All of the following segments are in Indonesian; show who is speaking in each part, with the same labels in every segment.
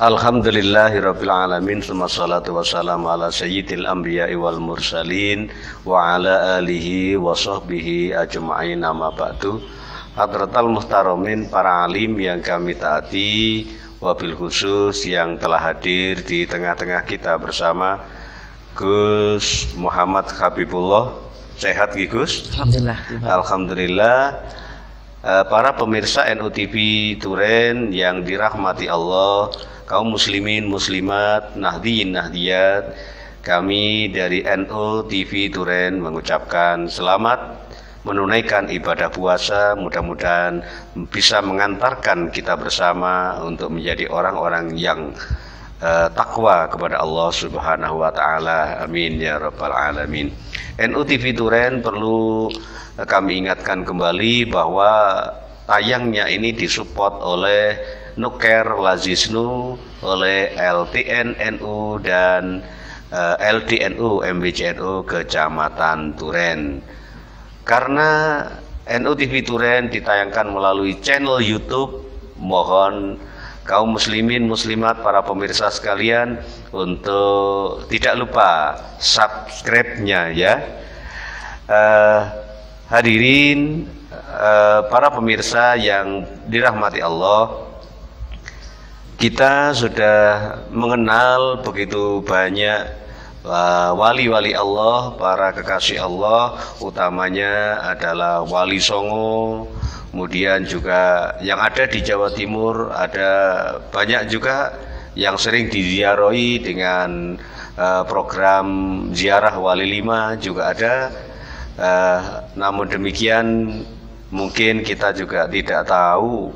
Speaker 1: Alhamdulillahi alamin salatu wassalamu ala sayyidil anbiya'i wal mursalin wa ala alihi wa sahbihi ajma'in amma ba'du Hadratal muhtaromin para alim yang kami taati wabil khusus yang telah hadir di tengah-tengah kita bersama Gus Muhammad Habibullah Sehat Gus?
Speaker 2: Alhamdulillah.
Speaker 1: Alhamdulillah. Eh, para pemirsa NUTV Turen yang dirahmati Allah, kaum muslimin muslimat, nahdiin nahdiyat, kami dari NU TV Turen mengucapkan selamat menunaikan ibadah puasa mudah-mudahan bisa mengantarkan kita bersama untuk menjadi orang-orang yang uh, takwa kepada Allah Subhanahu wa taala. Amin ya rabbal alamin. NU TV Turen perlu eh, kami ingatkan kembali bahwa tayangnya ini disupport oleh Nuker Lazisnu, oleh LTN NU dan uh, eh, LDNU MBCNU Kecamatan Turen. Karena NU TV Turen ditayangkan melalui channel YouTube, mohon kaum muslimin muslimat para pemirsa sekalian untuk tidak lupa subscribe-nya ya. Uh, hadirin uh, para pemirsa yang dirahmati Allah kita sudah mengenal begitu banyak eh, wali-wali Allah, para kekasih Allah, utamanya adalah Wali Songo, kemudian juga yang ada di Jawa Timur ada banyak juga yang sering diziarahi dengan uh, program ziarah wali lima juga ada. Uh, namun demikian mungkin kita juga tidak tahu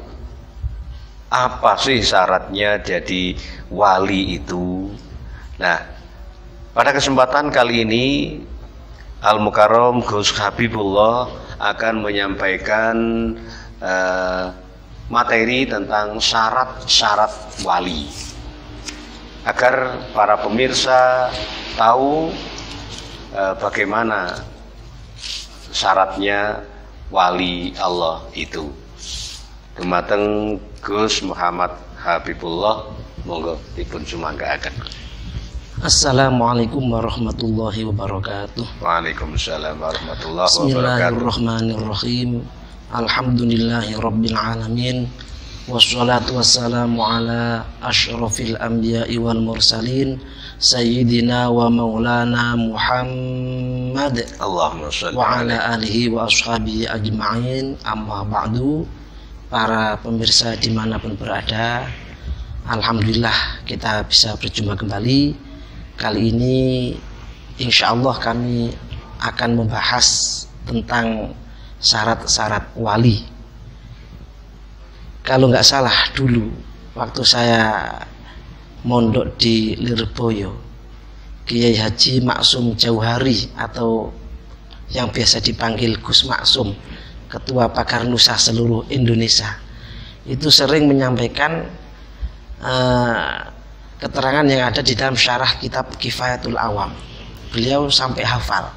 Speaker 1: apa sih syaratnya jadi wali itu. Nah pada kesempatan kali ini Al Mukarram Gus Habibullah akan menyampaikan uh, materi tentang syarat-syarat wali agar para pemirsa tahu uh, bagaimana syaratnya wali Allah itu. Dumateng Gus Muhammad Habibullah monggo dipun sumanggaken.
Speaker 2: Assalamualaikum warahmatullahi wabarakatuh.
Speaker 1: Waalaikumsalam warahmatullahi
Speaker 2: wabarakatuh. Bismillahirrahmanirrahim. Alhamdulillahi rabbil alamin. Wassalatu wassalamu ala asyrafil anbiya'i wal mursalin Sayyidina wa maulana Muhammad
Speaker 1: Allahumma salli
Speaker 2: Wa ala alihi wa ashabihi ajma'in Amma ba'du Para pemirsa di mana pun berada Alhamdulillah kita bisa berjumpa kembali Kali ini insya Allah kami akan membahas tentang syarat-syarat wali. Kalau nggak salah dulu waktu saya mondok di Lirboyo, Kiai Haji Maksum Jauhari atau yang biasa dipanggil Gus Maksum, Ketua Pakar Nusa seluruh Indonesia, itu sering menyampaikan uh, keterangan yang ada di dalam syarah kitab Kifayatul Awam. Beliau sampai hafal.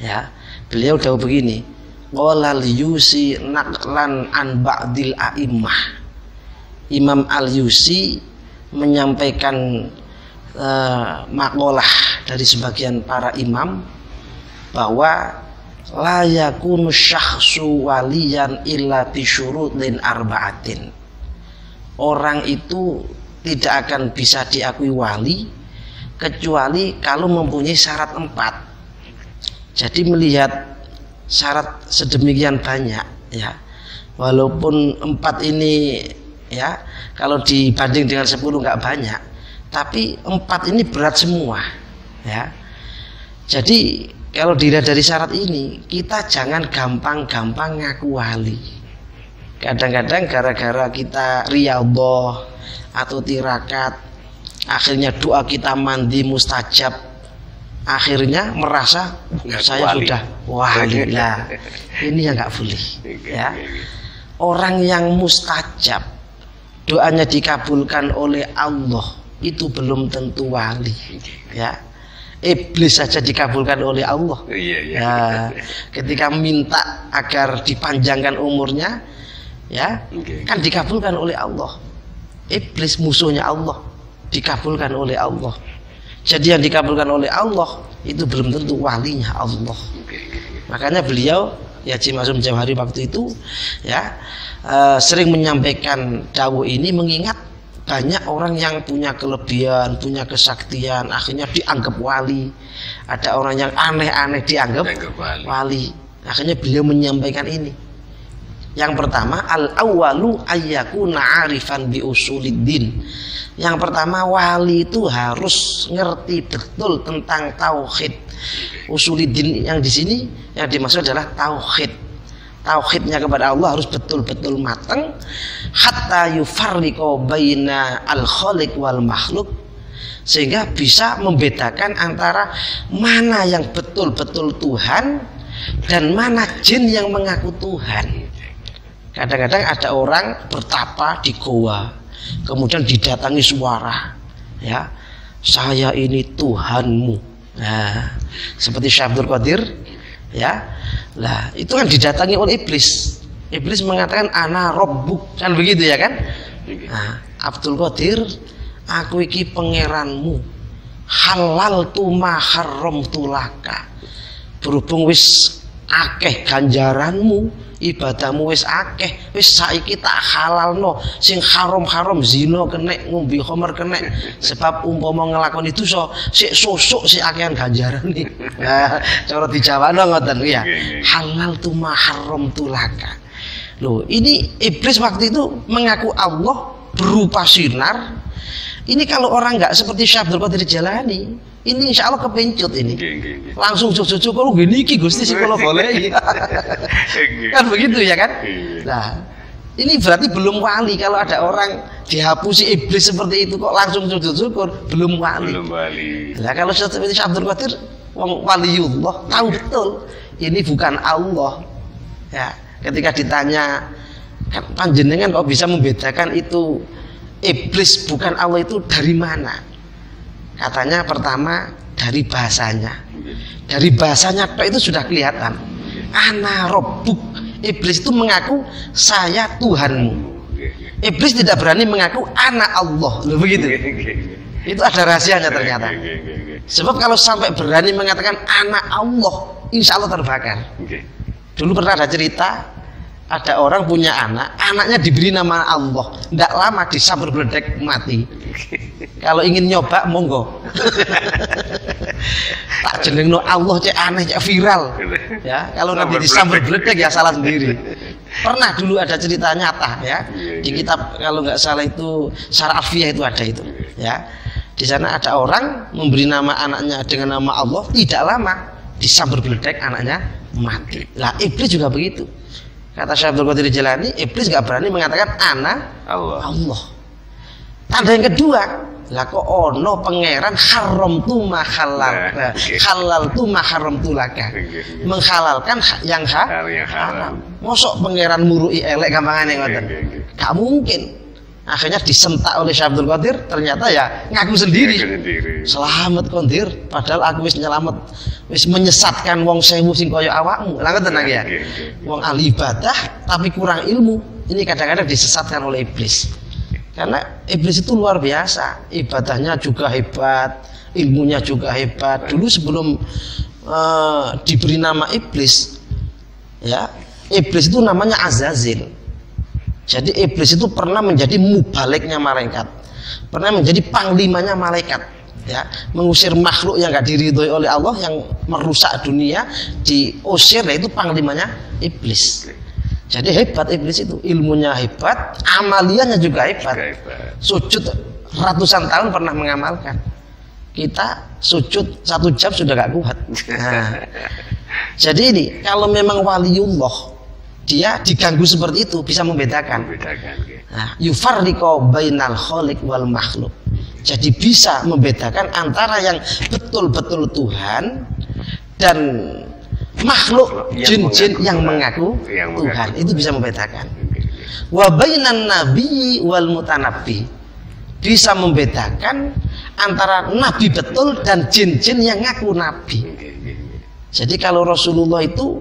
Speaker 2: Ya. Beliau tahu begini, qala yusi naqlan an ba'dil a'immah. Imam Al-Yusi menyampaikan uh, makalah dari sebagian para imam bahwa la yakunu syakhsu waliyan illa bisyurutin arba'atin. Orang itu tidak akan bisa diakui wali kecuali kalau mempunyai syarat empat. Jadi melihat syarat sedemikian banyak ya, walaupun empat ini ya kalau dibanding dengan sepuluh nggak banyak, tapi empat ini berat semua ya. Jadi kalau dilihat dari syarat ini kita jangan gampang-gampang ngaku wali. Kadang-kadang gara-gara kita riyadhah atau tirakat akhirnya doa kita mandi mustajab akhirnya merasa
Speaker 1: Nggak
Speaker 2: saya
Speaker 1: wali.
Speaker 2: sudah wali lah ini yang nggak boleh ya orang yang mustajab doanya dikabulkan oleh Allah itu belum tentu wali ya iblis saja dikabulkan oleh Allah
Speaker 1: Iya, iya.
Speaker 2: ya ketika minta agar dipanjangkan umurnya ya
Speaker 1: Oke.
Speaker 2: kan dikabulkan oleh Allah iblis musuhnya Allah dikabulkan oleh Allah jadi yang dikabulkan oleh Allah itu belum tentu walinya Allah makanya beliau ya Haji Masum Jawahari waktu itu ya eh, sering menyampaikan dawu ini mengingat banyak orang yang punya kelebihan, punya kesaktian, akhirnya dianggap wali. Ada orang yang aneh-aneh dianggap
Speaker 1: Dianggap wali.
Speaker 2: wali. Akhirnya beliau menyampaikan ini. Yang pertama al awalu ayyakuna arifan bi usuliddin. Yang pertama wali itu harus ngerti betul tentang tauhid. Usuliddin yang di sini yang dimaksud adalah tauhid. Tauhidnya kepada Allah harus betul-betul matang hatta yufarriqu baina al khaliq wal makhluk sehingga bisa membedakan antara mana yang betul-betul Tuhan dan mana jin yang mengaku Tuhan. Kadang-kadang ada orang bertapa di goa, kemudian didatangi suara, ya, saya ini Tuhanmu. Nah, seperti Syekh Abdul Qadir, ya, lah itu kan didatangi oleh iblis. Iblis mengatakan ana robbuk kan begitu ya kan? Nah, Abdul Qadir, aku iki pangeranmu. Halal tu maharom tulaka. Berhubung wis akeh ganjaranmu, ibadahmu wis akeh, wis saiki tak halalno. Sing haram-haram zina kena, ngombe khamar kena. Sebab umpama dosa, sik sosok sik akehan ganjarane. Nah, cara dijawabno ngoten ya. Halal tu maharom tulaka. Loh, ini iblis waktu itu mengaku Allah berupa sinar. Ini kalau orang nggak seperti Syekh Abdul Qadir Jalani, ini insya Allah kepencut ini. Langsung cucu kalau gini iki Gusti sih kalau boleh. kan begitu ya kan? Nah, ini berarti belum wali kalau ada orang dihapusi iblis seperti itu kok langsung sujud syukur belum wali.
Speaker 1: Belum wali.
Speaker 2: Nah kalau seperti Abdul Qadir wong waliullah tahu betul ini bukan Allah. Ya, ketika ditanya kan panjenengan kok bisa membedakan itu iblis bukan Allah itu dari mana? Katanya pertama dari bahasanya. Dari bahasanya itu sudah kelihatan. Ana robbuk. Iblis itu mengaku saya Tuhanmu. Iblis tidak berani mengaku anak Allah. Loh begitu. Itu ada rahasianya ternyata. Sebab kalau sampai berani mengatakan anak Allah, insya Allah terbakar. Dulu pernah ada cerita, ada orang punya anak, anaknya diberi nama Allah. Tidak lama disambar beledek mati. Kalau ingin nyoba, monggo. tak jenengno Allah cek aneh cek viral. Ya, kalau nanti disambar beledek ya salah sendiri. Pernah dulu ada cerita nyata ya di kitab kalau nggak salah itu Syarah Alfiyah itu ada itu ya. Di sana ada orang memberi nama anaknya dengan nama Allah tidak lama disambar beledek anaknya mati. Lah iblis juga begitu. Kata Syekh Abdul Qadir Jilani, iblis nggak berani mengatakan anak
Speaker 1: Allah.
Speaker 2: Allah. Tanda yang kedua, lah kok ono pangeran haram tu mahalal,
Speaker 1: Nah, oke.
Speaker 2: halal tu maharam tu laka. Menghalalkan ha- yang ha
Speaker 1: yang haram.
Speaker 2: Mosok pangeran murui elek gampangane ngoten. Gak mungkin. Akhirnya disentak oleh Syekh Abdul Qadir, ternyata ya ngaku sendiri. Selamat kondir, padahal aku wis nyelamet, wis menyesatkan wong sewu sing kaya awakmu. Lah ngoten ya.
Speaker 1: Oke.
Speaker 2: Wong ahli ibadah tapi kurang ilmu. Ini kadang-kadang disesatkan oleh iblis. Karena iblis itu luar biasa, ibadahnya juga hebat, ilmunya juga hebat. Dulu sebelum eh, diberi nama iblis, ya, iblis itu namanya Azazil. Jadi iblis itu pernah menjadi mubaliknya malaikat, pernah menjadi panglimanya malaikat, ya, mengusir makhluk yang gak diridhoi oleh Allah yang merusak dunia, diusir, nah itu panglimanya iblis. Jadi hebat iblis itu, ilmunya hebat, amaliannya juga hebat.
Speaker 1: Juga hebat.
Speaker 2: Sujud ratusan tahun pernah mengamalkan. Kita sujud satu jam sudah gak kuat. Nah, jadi ini kalau memang waliullah dia diganggu seperti itu bisa membedakan.
Speaker 1: Membedakan.
Speaker 2: Nah, yufarriqu bainal khaliq wal makhluk. Jadi bisa membedakan antara yang betul-betul Tuhan dan makhluk jin-jin yang mengaku, yang mengaku Tuhan. Itu bisa membedakan. Wa bainan nabi wal mutanabbi. Bisa membedakan antara nabi betul dan jin-jin yang ngaku nabi. Jadi kalau Rasulullah itu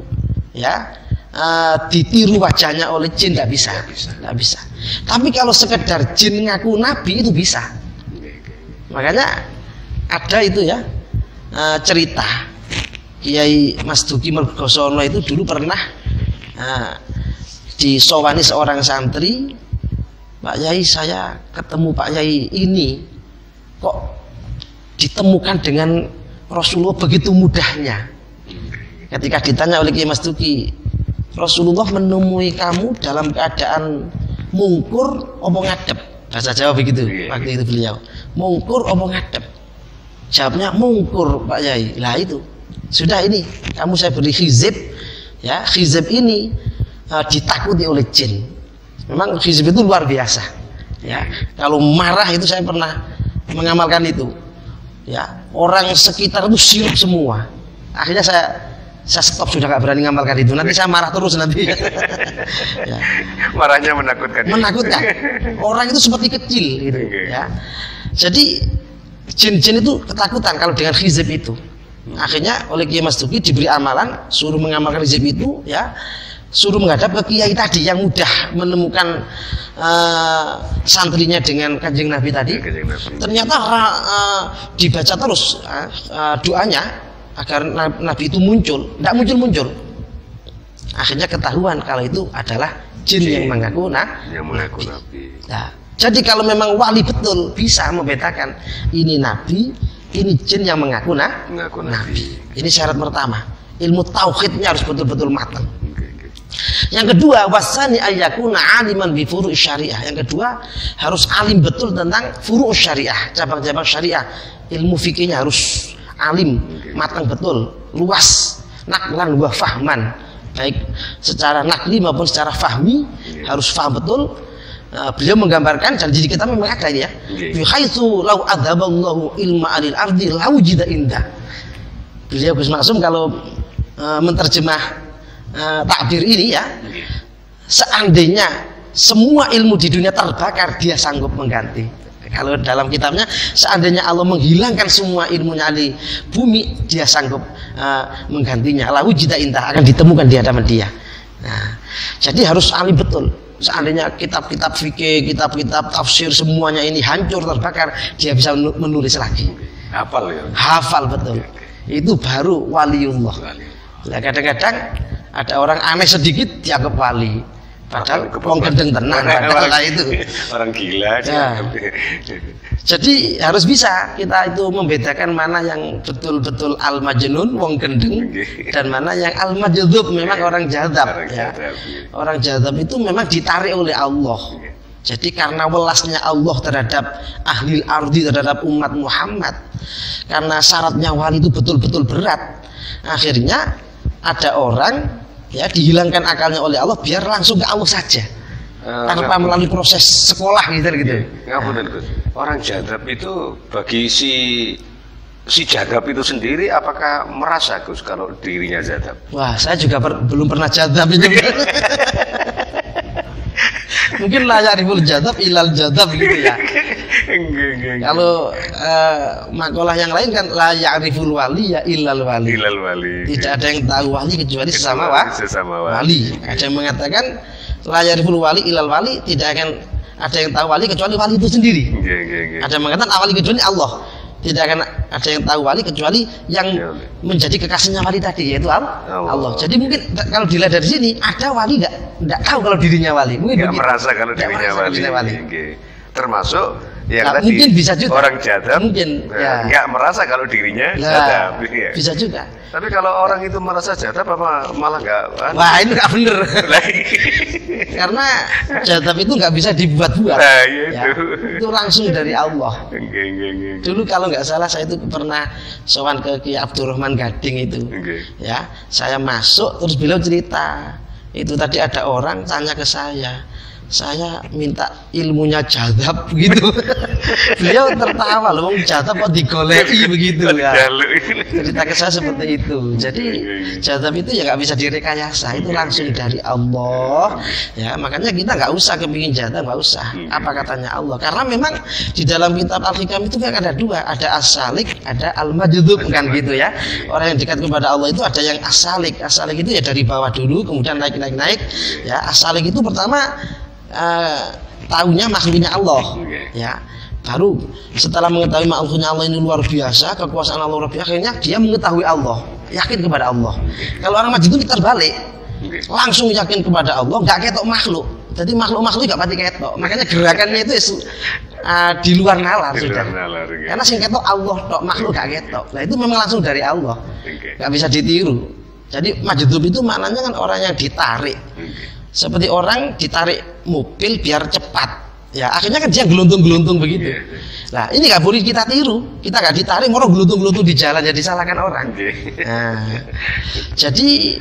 Speaker 2: ya uh, ditiru wajahnya oleh jin tidak bisa, tidak bisa. Tapi kalau sekedar jin ngaku nabi itu bisa. Makanya ada itu ya uh, cerita Kiai Mas Duki Mergosono itu dulu pernah uh, disowani seorang santri Pak Yai saya ketemu Pak Yai ini kok ditemukan dengan Rasulullah begitu mudahnya ketika ditanya oleh Kiai Mas Duki Rasulullah menemui kamu dalam keadaan mungkur omong ngadep? Bahasa Jawa begitu iya, iya. waktu itu beliau. Mungkur omong ngadep? Jawabnya mungkur Pak Yai. Lah itu sudah ini kamu saya beri hizib ya. Hizib ini uh, ditakuti oleh jin. Memang hizib itu luar biasa ya. Kalau marah itu saya pernah mengamalkan itu ya. Orang sekitar itu sirup semua. Akhirnya saya saya stop sudah gak berani ngamalkan itu. Nanti saya marah terus nanti. Ya.
Speaker 1: marahnya menakutkan.
Speaker 2: Menakutkan. Orang itu seperti kecil gitu ya. Jadi jin-jin itu ketakutan kalau dengan hizib itu. Akhirnya oleh Kiai Mas Duki diberi amalan suruh mengamalkan hizib itu ya. Suruh menghadap ke kiai tadi yang mudah menemukan uh, santrinya dengan kanjeng Nabi tadi. Ternyata uh, dibaca terus uh, uh, doanya agar Nabi itu muncul, tidak muncul-muncul. Akhirnya ketahuan kalau itu adalah jin, jin yang mengaku nah, yang mengaku Nabi. Nah, jadi kalau memang wali betul bisa membedakan ini Nabi, ini jin yang mengaku nah, mengaku Nabi. Ini syarat pertama. Ilmu tauhidnya harus betul-betul matang. Yang kedua, wasani ayakuna aliman bi furu syariah. Yang kedua, harus alim betul tentang furu syariah, cabang-cabang syariah. Ilmu fikihnya harus alim, matang betul, luas, naklan wa fahman. Baik secara nakli maupun secara fahmi harus faham betul. Uh, beliau menggambarkan dan jadi kita memang ada ya. Bi haitsu law adzaballahu ilma alil ardi jida indah. Beliau Gus Maksum kalau uh, menterjemah uh, takdir ini ya, seandainya semua ilmu di dunia terbakar dia sanggup mengganti kalau dalam kitabnya seandainya Allah menghilangkan semua ilmunya di bumi, dia sanggup uh, menggantinya. Lalu jida intah akan ditemukan di hadapan dia. Nah, jadi harus alim betul. Seandainya kitab-kitab fikih, kitab-kitab tafsir semuanya ini hancur terbakar, dia bisa menulis lagi.
Speaker 1: Hafal ya.
Speaker 2: Hafal betul. Itu baru waliullah. Nah, kadang-kadang ada orang aneh sedikit dianggap wali Padahal wong gendeng tenang padahal itu.
Speaker 1: Orang gila. Ya.
Speaker 2: Jadi harus bisa kita itu membedakan mana yang betul-betul al majnun wong gendeng dan mana yang al majdub memang orang jadab orang ya. Jadab, ya. Orang jadab itu memang ditarik oleh Allah. Jadi karena welasnya Allah terhadap ahli ardi terhadap umat Muhammad karena syaratnya wali itu betul-betul berat akhirnya ada orang ya dihilangkan akalnya oleh Allah biar langsung ke Allah saja uh, tanpa melalui proses sekolah gitu gitu.
Speaker 1: Ya, nah. Orang jadab itu bagi si si jadab itu sendiri apakah merasa Gus kalau dirinya jadab?
Speaker 2: Wah, saya juga per, belum pernah jadab itu. Mungkin layak ribul jadab ilal jadab gitu ya. Kalau uh, makalah yang lain kan la ya'riful wali ya illal wali.
Speaker 1: Illal wali.
Speaker 2: Tidak ada yang tahu wali kecuali sesama, wa, sesama wali. wali. Ada yang mengatakan la ya'riful wali illal wali, tidak akan ada yang tahu wali kecuali wali itu sendiri. Ada yang mengatakan awali kecuali Allah. Tidak akan ada yang tahu wali kecuali yang ya, menjadi kekasihnya wali tadi yaitu Allah. Allah. Jadi mungkin kalau dilihat dari sini ada wali nggak nggak tahu kalau dirinya wali.
Speaker 1: Mungkin merasa kalau dirinya wali. wali. Termasuk Ya,
Speaker 2: nah, tadi. mungkin bisa juga.
Speaker 1: Orang jadab mungkin eh, ya. nggak merasa kalau dirinya nah, jadab
Speaker 2: ya. bisa juga.
Speaker 1: Tapi kalau orang itu merasa jadab apa malah nggak
Speaker 2: wah ini nggak bener. Karena jadab itu nggak bisa dibuat-buat. Nah, ya, itu. Ya, itu langsung dari Allah. Dulu kalau nggak salah saya itu pernah sowan ke Ki Abdurrahman Gading itu. Ya saya masuk terus beliau cerita itu tadi ada orang tanya ke saya saya minta ilmunya jadab gitu. Beliau tertawa loh jadab kok digoleki begitu? Ya cerita ke saya seperti itu. Jadi jadab itu ya nggak bisa direkayasa itu langsung dari Allah. Ya makanya kita nggak usah kepingin jadab nggak usah. Apa katanya Allah? Karena memang di dalam kitab al-hikam itu kan ada dua ada asalik ada al-majdub kan gitu ya. Orang yang dekat kepada Allah itu ada yang asalik asalik itu ya dari bawah dulu kemudian naik naik naik ya asalik itu pertama uh, tahunya makhluknya Allah. Ya. Baru setelah mengetahui makhluknya Allah ini luar biasa kekuasaan Allah luar biasa akhirnya dia mengetahui Allah. Yakin kepada Allah. Kalau orang itu terbalik langsung yakin kepada Allah nggak ketok makhluk. Jadi makhluk-makhluk nggak pati ketok. Makanya gerakannya itu uh, di luar nalar di sudah. nalar, ya. karena sing ketok Allah tok makhluk gak ketok. Nah itu memang langsung dari Allah. Nggak bisa ditiru. Jadi majdub itu maknanya kan orang yang ditarik seperti orang ditarik mobil biar cepat. Ya akhirnya kan dia geluntung-geluntung begitu. Nah ini nggak boleh kita tiru. Kita nggak ditarik mau geluntung-geluntung di jalan jadi salahkan orang. Nah, jadi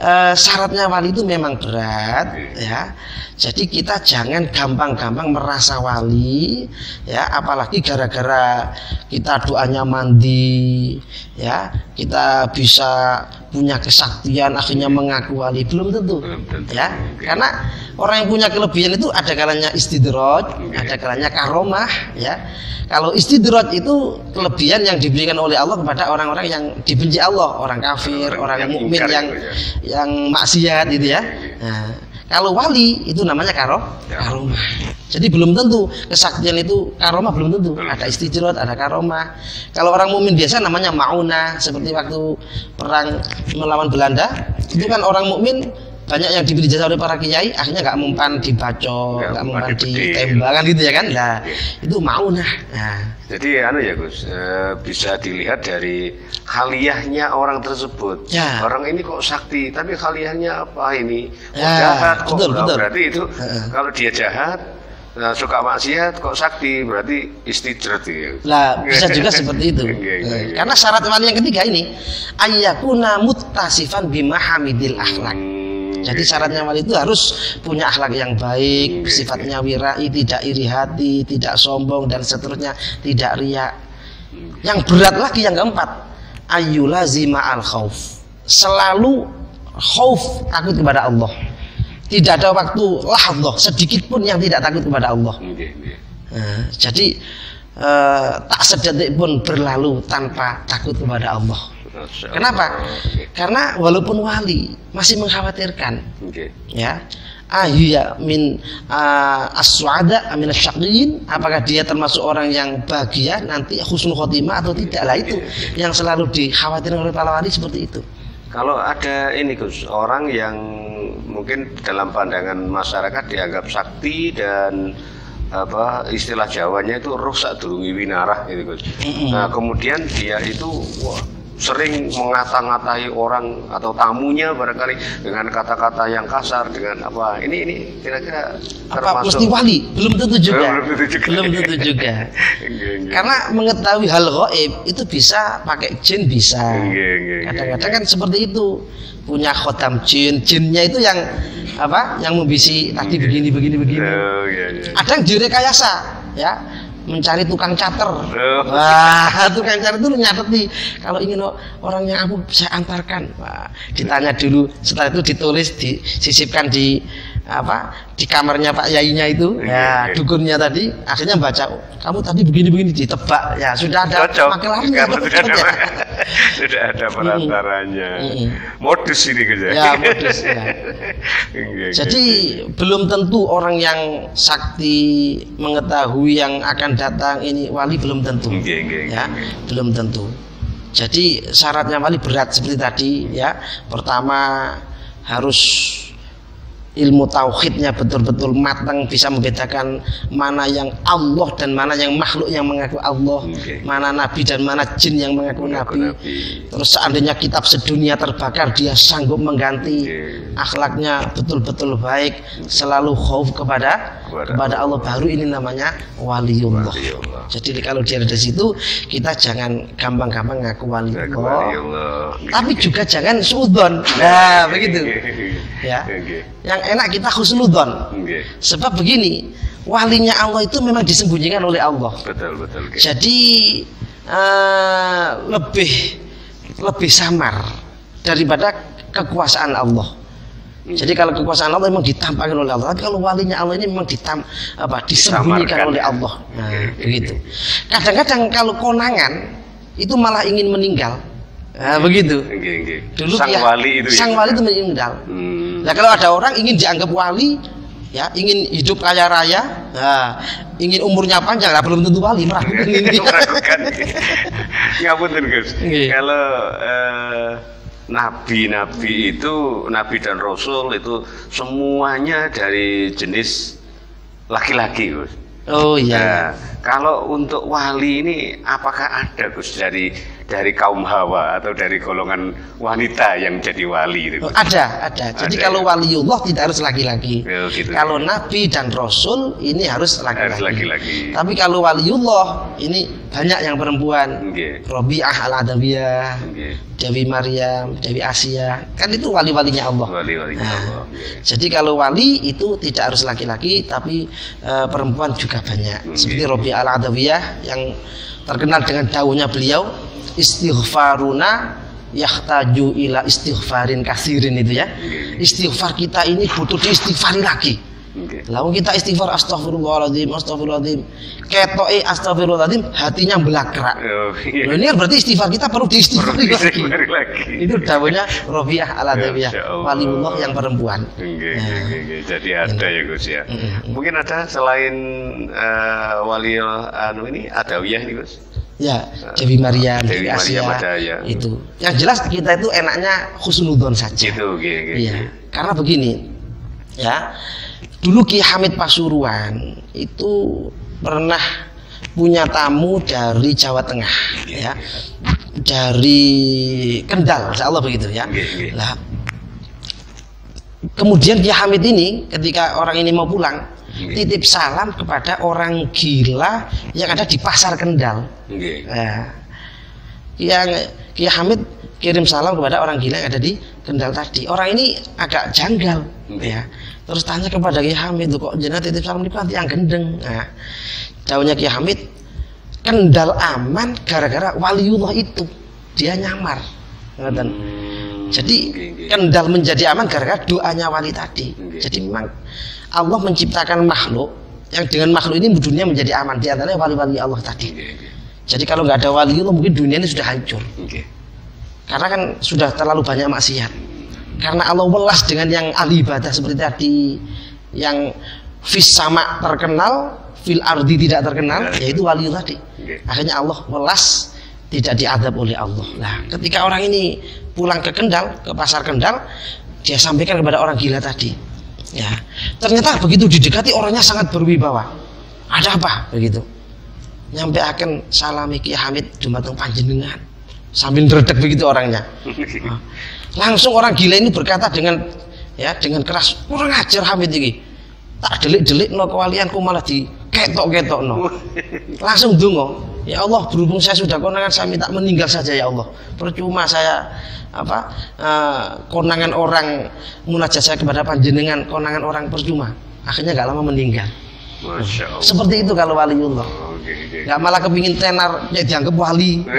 Speaker 2: uh, syaratnya wali itu memang berat ya. Jadi kita jangan gampang-gampang merasa wali ya. Apalagi gara-gara kita doanya mandi ya. Kita bisa punya kesaktian akhirnya mengaku wali. Belum tentu ya. Karena orang yang punya kelebihan itu ada kalanya istidroj ada kalanya karomah ya. Kalau istidroj itu kelebihan yang diberikan oleh Allah kepada orang-orang yang dibenci Allah orang kafir orang, orang mukmin yang ya. Yang maksiat gitu ya nah, kalau wali itu namanya karo karomah. Jadi belum tentu kesaktian itu karomah belum tentu. Ada istijrot, ada karomah. Kalau orang mukmin biasa namanya mauna seperti waktu perang melawan Belanda, itu kan orang mukmin banyak yang diberi jasa oleh para kiai akhirnya nggak mempan dibacok nggak mempan ditembak kan gitu ya kan nah itu mau nah, nah.
Speaker 1: jadi anu ya Gus e, bisa dilihat dari haliyahnya orang tersebut ya. orang ini kok sakti tapi haliyahnya apa ini kok ya, jahat kok betul, betul. berarti itu uh. kalau dia jahat Nah, suka maksiat kok sakti berarti istijrat ya.
Speaker 2: Lah bisa juga seperti itu. Karena syarat yang ketiga ini ayyakuna muttasifan bimahamidil akhlak. Hmm jadi syaratnya wali itu harus punya akhlak yang baik, sifatnya wirai, tidak iri hati, tidak sombong dan seterusnya, tidak riak. Yang berat lagi yang keempat, ayyulazima al khauf. Selalu khauf takut kepada Allah. Tidak ada waktu lahdah sedikit pun yang tidak takut kepada Allah. Nah, jadi eh, tak sedetik pun berlalu tanpa takut kepada Allah. Kenapa? Karena walaupun wali masih mengkhawatirkan. Okay. Ya. Ayu ya min uh, aswada amin syakin apakah dia termasuk orang yang bahagia nanti husnul khotimah atau tidak lah itu yang selalu dikhawatirkan oleh para wali seperti itu.
Speaker 1: Kalau ada ini Gus, orang yang mungkin dalam pandangan masyarakat dianggap sakti dan apa istilah Jawanya itu rusak durungi winarah gitu Gus. Nah, kemudian dia itu wah, sering mengata-ngatai orang atau tamunya barangkali dengan kata-kata yang kasar dengan apa. Ini ini kira-kira
Speaker 2: apa mesti wali belum tentu juga. Belum tentu juga, belum tentu juga. karena mengetahui hal gaib itu bisa pakai jin bisa. Kadang-kadang kan seperti itu. Punya khotam jin jinnya itu yang apa yang membisi tadi begini begini begini. Iya. ada yang direkayasa ya mencari tukang cater. Oh. Wah, tukang cater itu nyatet nih. Kalau ingin orang yang aku saya antarkan, Wah, ditanya dulu. Setelah itu ditulis, disisipkan di apa di kamarnya Pak Yainya itu ya dukunnya tadi akhirnya baca kamu tadi begini-begini ditebak. Ya sudah ada
Speaker 1: makelarnya sudah ada, sudah ada perantaranya mm modus ini kerja ya. Modus ya.
Speaker 2: Jadi belum tentu orang yang sakti mengetahui yang akan datang ini wali belum tentu. Ya belum tentu. Jadi syaratnya wali berat seperti tadi ya. Pertama harus ilmu tauhidnya betul-betul matang bisa membedakan mana yang Allah dan mana yang makhluk yang mengaku Allah okay. mana nabi dan mana jin yang mengaku, mengaku nabi. nabi terus seandainya kitab sedunia terbakar dia sanggup mengganti okay. akhlaknya betul-betul baik selalu khauf kepada
Speaker 1: kepada
Speaker 2: kepada Allah baru ini namanya waliullah.
Speaker 1: Waliullah.
Speaker 2: Jadi kalau dia ada di situ kita jangan gampang-gampang ngaku waliullah.
Speaker 1: Allah.
Speaker 2: Tapi juga jangan sudon. Nah, begitu. Ya. Yang enak kita husnudon.
Speaker 1: Oke.
Speaker 2: Sebab begini, walinya Allah itu memang disembunyikan oleh Allah.
Speaker 1: Betul betul. oke.
Speaker 2: Jadi eh, lebih lebih samar daripada kekuasaan Allah. Jadi kalau kekuasaan Allah memang ditampakkan oleh Allah, tapi kalau walinya Allah ini memang ditam apa disembunyikan oleh Allah. Nah, begitu. Kadang-kadang kalau konangan itu malah ingin meninggal. Nah, begitu. Dulu
Speaker 1: sang
Speaker 2: ya,
Speaker 1: wali itu
Speaker 2: sang
Speaker 1: ya.
Speaker 2: wali itu meninggal.
Speaker 1: Hmm.
Speaker 2: Nah kalau ada orang ingin dianggap wali, ya ingin hidup kaya raya, nah, ingin umurnya panjang, lah belum tentu wali meragukan ini.
Speaker 1: meragukan ngapunten Gus
Speaker 2: Nggih.
Speaker 1: kalau eh, nabi-nabi itu nabi dan rasul itu semuanya dari jenis laki-laki Gus
Speaker 2: oh iya.
Speaker 1: Nah, kalau untuk wali ini apakah ada Gus dari dari kaum Hawa atau dari golongan wanita yang jadi wali itu?
Speaker 2: Oh, ada, ada. Jadi
Speaker 1: Ada,
Speaker 2: kalau
Speaker 1: ya.
Speaker 2: waliullah tidak harus laki-laki.
Speaker 1: Ya, gitu.
Speaker 2: Kalau nabi dan rasul ini harus laki-laki. Tapi kalau waliullah ini banyak yang perempuan.
Speaker 1: Nggih.
Speaker 2: Robiah al-Adawiyah,
Speaker 1: Nggih.
Speaker 2: Dewi Maryam, Dewi Asia. Kan itu wali-walinya Allah.
Speaker 1: Wali-walinya
Speaker 2: Nah,
Speaker 1: Allah. Nggih.
Speaker 2: Jadi kalau wali itu tidak harus laki-laki tapi eh, perempuan juga banyak. Seperti Robiah al-Adawiyah yang terkenal dengan daunnya beliau istighfaruna yahtaju ila istighfarin kasirin itu ya. Istighfar kita ini butuh diistighfari lagi. Lalu kita istighfar astagfirullahaladzim, astagfirullahaladzim. Ketoi astagfirullahaladzim, hatinya belakrak.
Speaker 1: Oh, iya.
Speaker 2: ini berarti istighfar kita perlu diistighfari lagi. Itu daunnya Robiah al-Adawiyah,
Speaker 1: Masya Allah.
Speaker 2: waliullah yang perempuan. Nah.
Speaker 1: Jadi ada ya Gus ya.
Speaker 2: Mm-mm.
Speaker 1: Mungkin ada selain eh, wali anu ini adawiyah nih Gus.
Speaker 2: Ya, Dewi Maryam,
Speaker 1: Dewi
Speaker 2: Asia,
Speaker 1: Maryam ada, ya.
Speaker 2: itu. Yang jelas kita itu enaknya khusnudon saja.
Speaker 1: Gitu, nggih.
Speaker 2: Iya, karena begini, ya. Dulu Ki Hamid Pasuruan itu pernah punya tamu dari Jawa Tengah, ya, dari Kendal, insya Allah begitu ya. Lah, kemudian Ki Hamid ini ketika orang ini mau pulang, Titip salam kepada orang gila yang ada di pasar Kendal. Nah, yang Ki Hamid kirim salam kepada orang gila yang ada di Kendal tadi. Orang ini agak janggal, ya. Terus tanya kepada Ki Hamid, "Loh, kok jenengan titip salam di panti yang gendeng?" Nah, jawabnya Ki Hamid, Kendal aman gara-gara waliullah itu. Dia nyamar.
Speaker 1: Hmm,
Speaker 2: Jadi. Kendal menjadi aman gara-gara doanya wali tadi.
Speaker 1: Nggih.
Speaker 2: Jadi memang Allah menciptakan makhluk yang dengan makhluk ini dunia menjadi aman di antaranya wali-wali Allah tadi. Jadi kalau nggak ada wali Allah mungkin dunia ini sudah hancur. Karena kan sudah terlalu banyak maksiat. Karena Allah welas dengan yang ahli ibadah seperti tadi, yang fis sama terkenal, fil ardi tidak terkenal,
Speaker 1: Ya.
Speaker 2: yaitu wali tadi. Akhirnya Allah welas tidak diadab oleh Allah. Nah, ketika orang ini pulang ke Kendal, ke pasar Kendal, dia sampaikan kepada orang gila tadi. Ya, ternyata begitu didekati orangnya sangat berwibawa. Ada apa? Begitu. Nyampe akan salami Ki Hamid dumateng panjenengan. Sambil dredeg begitu orangnya. Langsung orang gila ini berkata dengan ya dengan keras, kurang ajar Hamid ini. Tak delik-delik no kewalianku malah di ketok-ketok no. Langsung dungo. Ya Allah, berhubung saya sudah konangan, saya minta meninggal saja ya Allah. Percuma saya apa eh, konangan orang munajat saya kepada panjenengan, konangan orang percuma. Akhirnya gak lama meninggal.
Speaker 1: Masya Allah.
Speaker 2: Seperti itu kalau waliullah.
Speaker 1: Oke.
Speaker 2: Gak malah kepingin tenar, ya dianggap wali.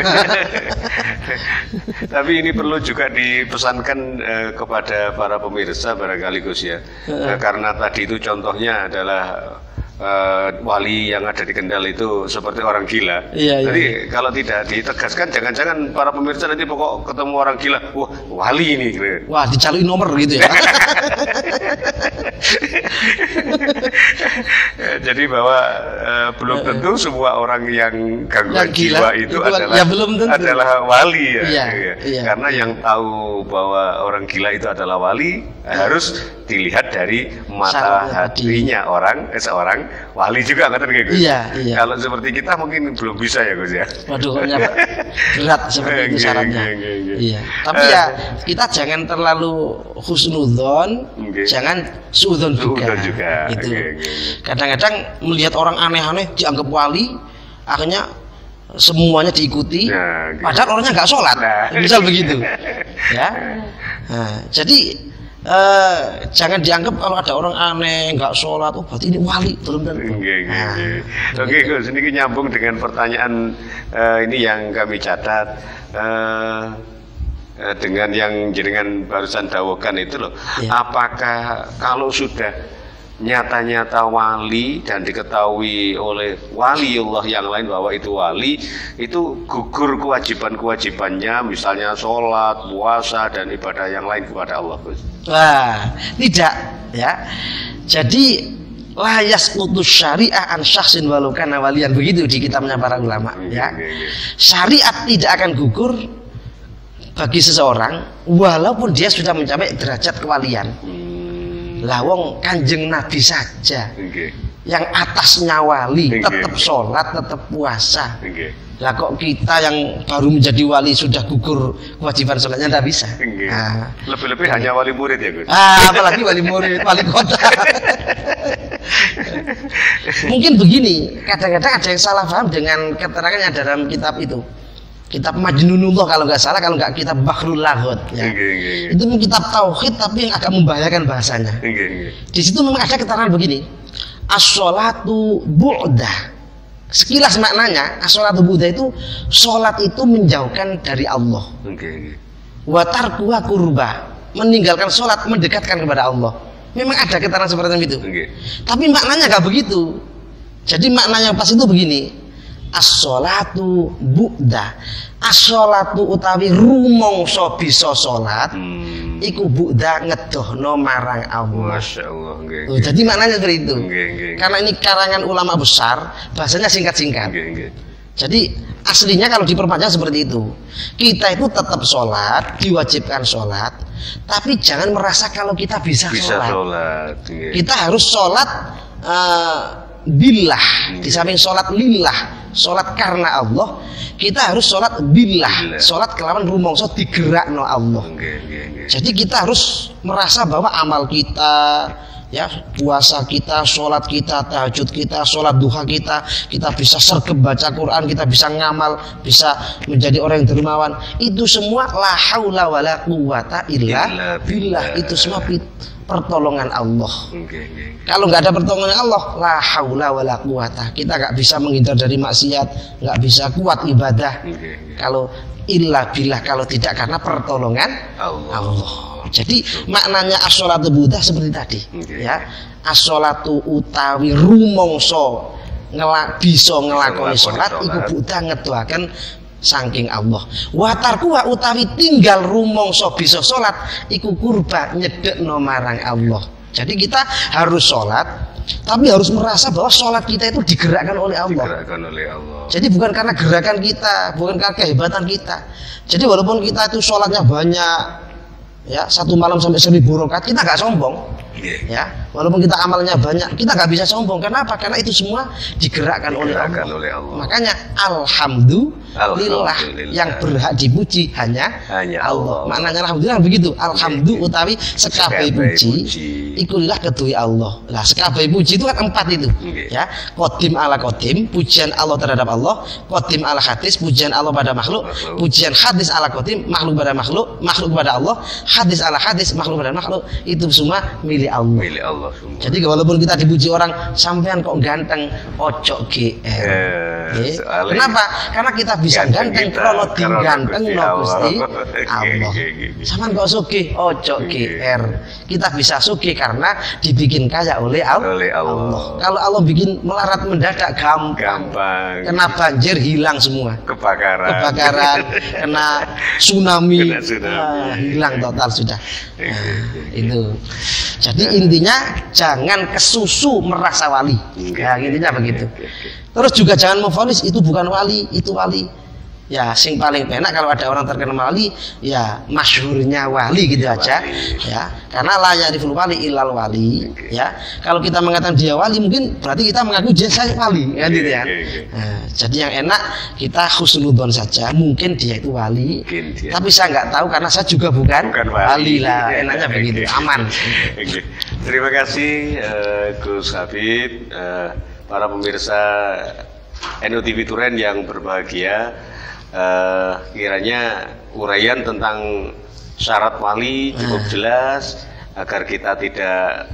Speaker 1: Tapi ini perlu juga dipesankan eh, kepada para pemirsa barangkali Gus ya. Eh, karena tadi itu contohnya adalah eh, wali yang ada di Kendal itu seperti orang gila.
Speaker 2: Iya, iya,
Speaker 1: Jadi kalau tidak ditegaskan jangan-jangan para pemirsa nanti pokok ketemu orang gila, wah wali ini gitu.
Speaker 2: Wah, dicalui nomor gitu ya.
Speaker 1: Jadi bahwa eh, belum tentu semua orang yang gangguan
Speaker 2: Yang gila,
Speaker 1: jiwa itu,
Speaker 2: itu
Speaker 1: adalah
Speaker 2: ya belum tentu.
Speaker 1: adalah wali ya.
Speaker 2: Iya,
Speaker 1: Iya.
Speaker 2: iya.
Speaker 1: Karena yang tahu bahwa orang gila itu adalah wali harus dilihat dari mata
Speaker 2: tadi.
Speaker 1: hatinya orang eh, seorang wali juga nggak kayak Gus.
Speaker 2: Iya, iya.
Speaker 1: Kalau seperti kita mungkin belum bisa ya Gus ya.
Speaker 2: Waduh, nyapa- berat seperti itu syaratnya.
Speaker 1: nggih, nggih, nggih.
Speaker 2: Iya. Tapi ya kita jangan terlalu husnudzon,
Speaker 1: Nggih.
Speaker 2: jangan suudzon juga.
Speaker 1: Suudzon juga.
Speaker 2: Gitu. Kadang-kadang melihat orang aneh-aneh dianggap wali, akhirnya semuanya diikuti,
Speaker 1: Nah, gitu.
Speaker 2: padahal orangnya nggak sholat,
Speaker 1: Nah.
Speaker 2: misal begitu. Ya. Nah, jadi eh, jangan dianggap kalau ada orang aneh nggak sholat, oh berarti ini wali belum.
Speaker 1: Nggih, nggih,
Speaker 2: Nah,
Speaker 1: nggih. Oke Gus, ini nyambung dengan pertanyaan eh, ini yang kami catat eh, eh, dengan yang jenengan barusan dawakan itu loh.
Speaker 2: Iya.
Speaker 1: Apakah kalau sudah nyata-nyata wali dan diketahui oleh waliullah yang lain bahwa itu wali itu gugur kewajiban-kewajibannya misalnya sholat, puasa dan ibadah yang lain kepada Allah.
Speaker 2: Wah, tidak ya. Jadi layas putus syariah an syahsin walau kana walian begitu di kitabnya para ulama ya. Syariat tidak akan gugur bagi seseorang walaupun dia sudah mencapai derajat kewalian.
Speaker 1: Hmm,
Speaker 2: Lah wong Kanjeng Nabi saja
Speaker 1: nggih,
Speaker 2: yang atasnya wali
Speaker 1: Nggih.
Speaker 2: tetap sholat, tetap puasa.
Speaker 1: nggih.
Speaker 2: Lah kok kita yang baru menjadi wali sudah gugur kewajiban sholatnya tidak bisa.
Speaker 1: Nggih.
Speaker 2: Nah,
Speaker 1: Lebih-lebih hanya wali murid ya Gus.
Speaker 2: Ah, apalagi wali murid, wali kota. Mungkin begini, kadang-kadang ada yang salah paham dengan keterangannya dalam kitab itu. Kitab Majnunullah kalau nggak salah, kalau nggak kitab Bahrul Laghot. Ya.
Speaker 1: Nggih, nggih, nggih.
Speaker 2: Itu kitab tauhid tapi yang agak membahayakan bahasanya. Di situ memang ada keterangan begini. As-sholatu bu'dah. Sekilas maknanya, as-sholatu bu'dah itu sholat itu menjauhkan dari Allah
Speaker 1: nggih.
Speaker 2: watarkuha kurba meninggalkan sholat mendekatkan kepada Allah memang ada keterangan seperti itu tapi maknanya gak begitu jadi maknanya pas itu begini as-sholatu bu'da as-sholatu utawi rumongso bisa sholat
Speaker 1: Hmm.
Speaker 2: iku bu'da ngedohno marang Allah
Speaker 1: Masya Allah, nggih.
Speaker 2: Tuh, jadi maknanya seperti itu
Speaker 1: Nggih, nggih.
Speaker 2: karena ini karangan ulama besar bahasanya singkat-singkat
Speaker 1: Nggih, nggih.
Speaker 2: jadi aslinya kalau diperpanjang seperti itu. Kita itu tetap sholat, diwajibkan sholat, tapi jangan merasa kalau kita bisa,
Speaker 1: Bisa
Speaker 2: sholat.
Speaker 1: sholat.
Speaker 2: Kita harus sholat eh, billah. Di samping sholat lillah, sholat karena Allah, kita harus sholat billah, sholat kelawan rumongso digerakno Allah. Jadi kita harus merasa bahwa amal kita, ya puasa kita, sholat kita, tahajud kita, sholat duha kita, kita bisa sergap baca Quran, kita bisa ngamal, bisa menjadi orang yang dermawan. Itu semua la haula wala quwata illa
Speaker 1: Illa
Speaker 2: billah. Itu semua pertolongan Allah. Kalau nggak ada pertolongan Allah, la haula wala quwata. Kita nggak bisa menghindar dari maksiat, nggak bisa kuat ibadah. Kalau illa billah, kalau tidak karena pertolongan
Speaker 1: Allah.
Speaker 2: Allah. Jadi maknanya as-sholatu seperti tadi,
Speaker 1: Oke.
Speaker 2: ya. As-sholatu utawi rumongso ngelak bisa ngelakoni sholat. iku buddha ngedoaken saking Allah. Watarku wa utawi tinggal rumongso bisa sholat iku kurba nyedekno marang Allah. Jadi kita harus sholat, tapi harus merasa bahwa sholat kita itu digerakkan oleh Allah.
Speaker 1: Digerakkan oleh Allah.
Speaker 2: Jadi bukan karena gerakan kita, bukan karena kehebatan kita. Jadi walaupun kita itu sholatnya banyak, ya satu malam sampai seribu rokat, kita nggak sombong.
Speaker 1: Nggih.
Speaker 2: Ya, walaupun kita amalnya banyak, kita nggak bisa sombong. Kenapa? Karena itu semua digerakkan, oleh
Speaker 1: Digerakkan
Speaker 2: Allah.
Speaker 1: oleh Allah.
Speaker 2: Makanya alhamdulillah
Speaker 1: Alhamdulillah.
Speaker 2: yang berhak dipuji hanya,
Speaker 1: Hanya Allah.
Speaker 2: Maknanya alhamdulillah begitu. Alhamdulillah utawi sekabai puji, ikulilah kedui Allah. Lah sekabai puji itu kan empat itu.
Speaker 1: Nggih.
Speaker 2: Ya, kodim ala kodim, pujian Allah terhadap Allah, kodim ala hadis, pujian Allah pada makhluk,
Speaker 1: Makhluk.
Speaker 2: pujian hadis ala kodim, makhluk pada makhluk, makhluk pada Allah, hadis ala hadis, makhluk pada makhluk, itu semua milik Allah.
Speaker 1: Milik Allah semua.
Speaker 2: Jadi walaupun kita dipuji orang, sampean kok ganteng, ojo GR.
Speaker 1: Eh, soalnya-
Speaker 2: Kenapa? Karena kita bisa
Speaker 1: Ganteng
Speaker 2: ganteng
Speaker 1: kita,
Speaker 2: krono
Speaker 1: krono
Speaker 2: ganteng
Speaker 1: Gusti
Speaker 2: no Gusti
Speaker 1: Allah.
Speaker 2: Sampean kok sugih, ojo. GR. Kita bisa sugih karena dibikin kaya oleh Allah.
Speaker 1: Oleh Allah.
Speaker 2: Kalau Allah bikin melarat mendadak gampang.
Speaker 1: Gampang.
Speaker 2: Kena banjir hilang semua.
Speaker 1: Kebakaran.
Speaker 2: Kebakaran, kena tsunami,
Speaker 1: Kena tsunami.
Speaker 2: Ah, hilang total sudah. Nah, itu. Jadi intinya jangan kesusu merasa wali. Ya, intinya
Speaker 1: nggih,
Speaker 2: begitu.
Speaker 1: nggih.
Speaker 2: Terus juga jangan memfonis itu bukan wali, itu wali. Ya sing paling penak kalau ada orang terkenal wali ya masyhurnya wali gitu
Speaker 1: Ya,
Speaker 2: aja
Speaker 1: wali.
Speaker 2: ya karena la yariful wali ilal wali ya kalau kita mengatakan dia wali mungkin berarti kita mengaku dia saya wali kan gitu ya
Speaker 1: Oke, oke.
Speaker 2: Nah, jadi yang enak kita khusnudon saja mungkin dia itu wali
Speaker 1: Mungkin dia.
Speaker 2: tapi saya nggak tahu karena saya juga bukan,
Speaker 1: Bukan wali.
Speaker 2: lah enaknya begitu aman
Speaker 1: Oke. Terima kasih eh, Gus Habib, eh, para pemirsa NUTV Turen yang berbahagia. Eh, kiranya uraian tentang syarat wali cukup jelas agar kita tidak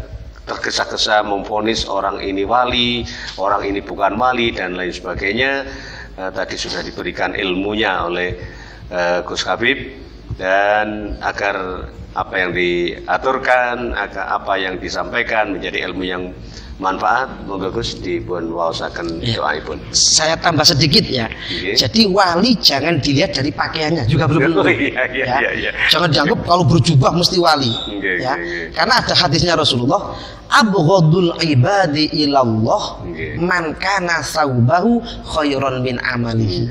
Speaker 1: tergesa-gesa memfonis orang ini wali, orang ini bukan wali dan lain sebagainya. Eh, tadi sudah diberikan ilmunya oleh eh, Gus Habib dan agar apa yang diaturkan, agar apa yang disampaikan menjadi ilmu yang manfaat, moga Gus dipun waosaken
Speaker 2: Iya.
Speaker 1: doaipun.
Speaker 2: saya tambah sedikit ya.
Speaker 1: Oke.
Speaker 2: Jadi wali jangan dilihat dari pakaiannya juga belum
Speaker 1: Oh,
Speaker 2: tentu.
Speaker 1: iya, iya,
Speaker 2: ya.
Speaker 1: iya, iya.
Speaker 2: Jangan dianggap kalau berjubah mesti wali.
Speaker 1: Oke,
Speaker 2: ya.
Speaker 1: oke.
Speaker 2: Karena ada hadisnya Rasulullah, abghadul ibadi ilallah
Speaker 1: Oke.
Speaker 2: man kana saubahu khairan min amalihi.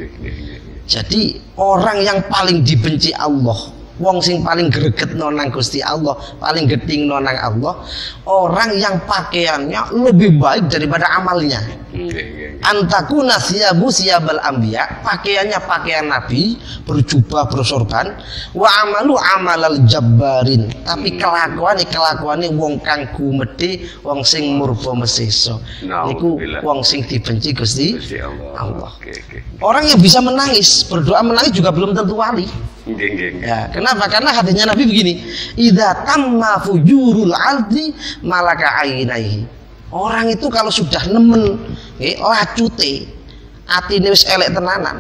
Speaker 2: Jadi orang yang paling dibenci Allah, wong sing paling greget nonang Gusti Allah, paling geding nonang Allah, orang yang pakaiannya lebih baik daripada amalnya. Antakuna siyabu siyabal ambia Pakaiannya pakaian nabi Berjubah bersorban Wa amalu amalal jabbarin. Tapi kelakuan kelakuan wong kang gumedhe Wong sing murba meseso Niku wong sing dibenci Gusti
Speaker 1: Allah.
Speaker 2: Allah. Orang yang bisa menangis Berdoa menangis juga belum tentu wali
Speaker 1: Nggih, nggih, nggih.
Speaker 2: Ya, kenapa? Karena hadisnya Nabi begini, "Idza tamma fujurul aldi malaka ainaihi." Orang itu kalau sudah nemen nggih lacute, atine wis elek tenanan,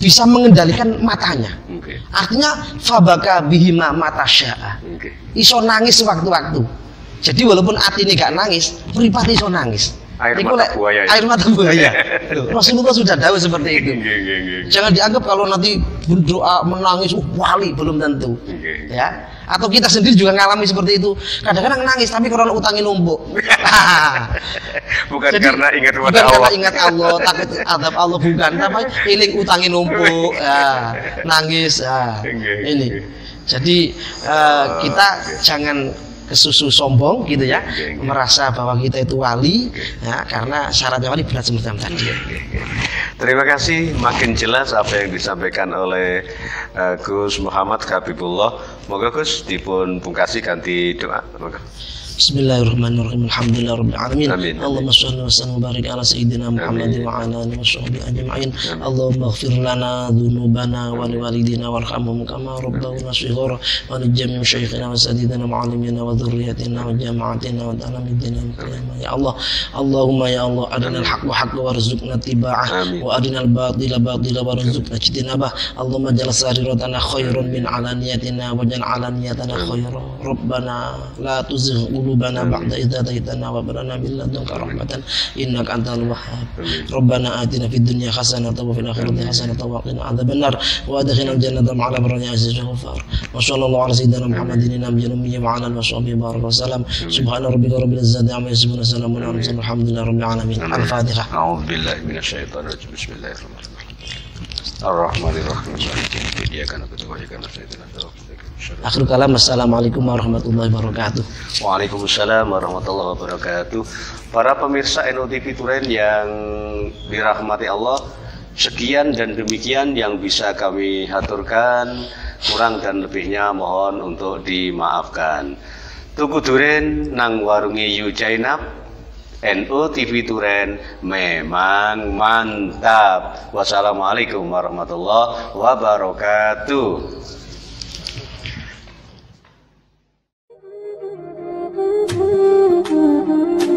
Speaker 2: bisa mengendalikan matanya.
Speaker 1: Oke.
Speaker 2: Artinya fabaka bihima mata syaa.
Speaker 1: Oke.
Speaker 2: Iso nangis sewaktu-waktu. Jadi walaupun atine gak nangis, mripate iso nangis.
Speaker 1: Air
Speaker 2: Niku
Speaker 1: mata buaya ya?
Speaker 2: Air mata buaya. Loh, Rasulullah sudah tahu seperti itu.
Speaker 1: Nggih, nggih, nggih.
Speaker 2: Jangan dianggap kalau nanti berdoa menangis uh, wali belum tentu. Ya. Atau kita sendiri juga ngalami seperti itu. Kadang-kadang nangis tapi karena utangin numpuk.
Speaker 1: Bukan
Speaker 2: Jadi,
Speaker 1: karena ingat
Speaker 2: bukan
Speaker 1: kepada
Speaker 2: karena
Speaker 1: Allah.
Speaker 2: ingat Allah, takut adab Allah bukan, tapi iling utangin numpuk, ya, nangis, ya. Ini. Jadi eh, kita jangan kesusu sombong gitu ya, merasa bahwa kita itu wali, ya, karena syaratnya wali berat semacam tadi.
Speaker 1: Terima kasih. Makin jelas apa yang disampaikan oleh eh, Gus Muhammad Habibullah. Moga Gus dipun pungkasi kanthi doa. Moga.
Speaker 2: Bismillahirrahmanirrahim. Alhamdulillahirabbil alamin.
Speaker 1: Amin.
Speaker 2: Allahumma shalli wa sallim wa barik ala sayyidina Muhammadin wa ala alihi wa sahbihi ajma'in. Allahumma ighfir lana dhunubana wa liwalidina warhamhum kama rabbawna shighara wa najjim min shaykhina wa sadidina wa alimina wa dhurriyyatina wa jama'atina wa talamidina min qiyamah. Ya Allah, Allahumma ya Allah adina al-haqq wa haqq warzuqna tiba'ah
Speaker 1: Amin.
Speaker 2: wa adina al-batila batila warzuqna ijtinabah. Allahumma jal قلوبنا بعد إذا ديتنا وبرنا من لدنك رحمة. إنك أنت الوهاب. ربنا آتنا في الدنيا حسنة وفي الآخرة حسنة وقنا عذاب النار. وأدخلنا الجنة مع الأبرار يا عزيز الغفار. وصلى الله على سيدنا محمد النبي الأمي وعلى آله وصحبه بارك وسلم. سبحان ربك رب العزة عما يصفون وسلام على المرسلين الحمد لله رب العالمين. الفاتحة.
Speaker 1: أعوذ بالله من الشيطان الرجيم. بسم الله الرحمن الرحيم.
Speaker 2: Akhir kalam Assalamualaikum warahmatullahi wabarakatuh.
Speaker 1: Waalaikumsalam warahmatullahi wabarakatuh. Para pemirsa NOTV Turen yang dirahmati Allah, sekian dan demikian yang bisa kami haturkan. Kurang dan lebihnya mohon untuk dimaafkan. Tuku Turin nang warungi Yu Jainab NU TV Turen memang mantap. Wassalamualaikum warahmatullahi wabarakatuh. Thank you.